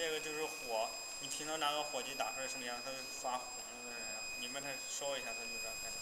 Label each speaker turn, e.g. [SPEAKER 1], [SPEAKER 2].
[SPEAKER 1] 这个就是火，你平常拿个火机打出来什么样，它就发红了。那样你把它烧一下，它就炸开始。